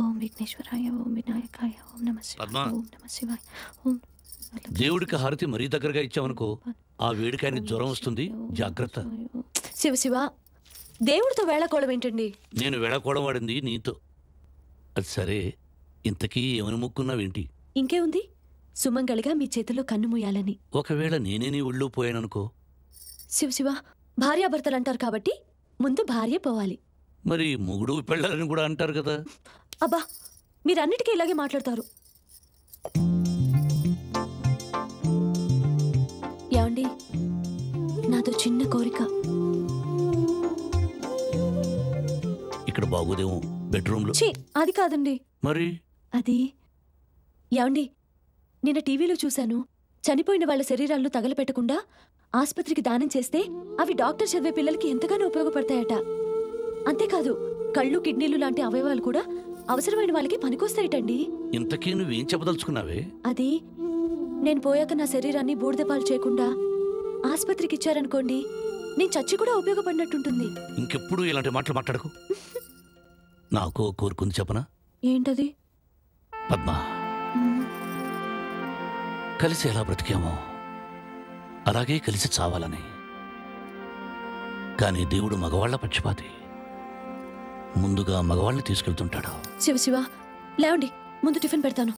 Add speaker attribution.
Speaker 1: ఓం విఘ్నేశ్వరాయ ఓం వినాయకాయ ఓం నమ. శివాయ ఓం నమ శివాయ ఓం
Speaker 2: దేవుడికి హారతి మరీ దగ్గరగా ఇచ్చావనుకో ఆ వేడికి ఆయన జ్వరం వస్తుంది. జాగ్రత్త.
Speaker 1: శివ శివ దేవుడితో వేళకోవడం ఏంటండి?
Speaker 2: నేను వెళ్ళకూడం వాడింది నీతో. అది సరే ఇంతకీ ఏమని మొక్కున్నావేంటి?
Speaker 1: ఇంకేముంది? సుమంగళిగా మీ చేతిలో కన్ను మూయాలని.
Speaker 2: ఒకవేళ నేనే నీ ఒళ్ళు పోయాననుకో.
Speaker 1: శివ శివ భార్యాభర్తలు అంటారు కాబట్టి ముందు భార్య పోవాలి.
Speaker 2: మరి మొగుడు పెళ్ళాలని కూడా అంటారు కదా.
Speaker 1: అబ్బా మీరన్నిటికీ ఇలాగే మాట్లాడతారు. ఏమండి నాతో చిన్న కోరిక.
Speaker 2: ఇక్కడ బాగోదేమో బెడ్రూమ్లో.
Speaker 1: ఛీ అది కాదండి.
Speaker 2: మరి?
Speaker 1: అది ఏమండి నిన్న టీవీలో చూశాను. చనిపోయిన వాళ్ళ శరీరాలను తగలపెట్టకుండా ఆసుపత్రికి దానం చేస్తే అవి డాక్టర్ చదివే పిల్లలకి ఎంతగానో ఉపయోగపడతాయట. అంతేకాదు కళ్ళు కిడ్నీలు లాంటి అవయవాలు కూడా అవసరమైన వాళ్ళకి పనికొస్తాయటండి.
Speaker 2: ఇంతకీ నువ్వేం చెప్పదలుచుకున్నావే?
Speaker 1: అది నేను పోయాక నా శరీరాన్ని బూడిదపాలు చేయకుండా ఆసుపత్రికి ఇచ్చారనుకోండి నేను చచ్చి కూడా ఉపయోగపడినట్టుంటుంది.
Speaker 2: ఇంకెప్పుడు ఇలాంటి మాటలు మాట్లాడకు. నాకు కోరుకుంది చెప్పనా?
Speaker 1: ఏంటది?
Speaker 2: పద్మ. కలిసి ఎలా బ్రతికామో అలాగే కలిసి చావాలని. కానీ దేవుడు మగవాళ్ళ పక్షపాతి. ముందుగా మగవాళ్ళని తీసుకెళ్తుంటాడు.
Speaker 1: శివ శివ లేవండి ముందు టిఫిన్ పెడతాను.